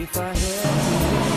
If I had to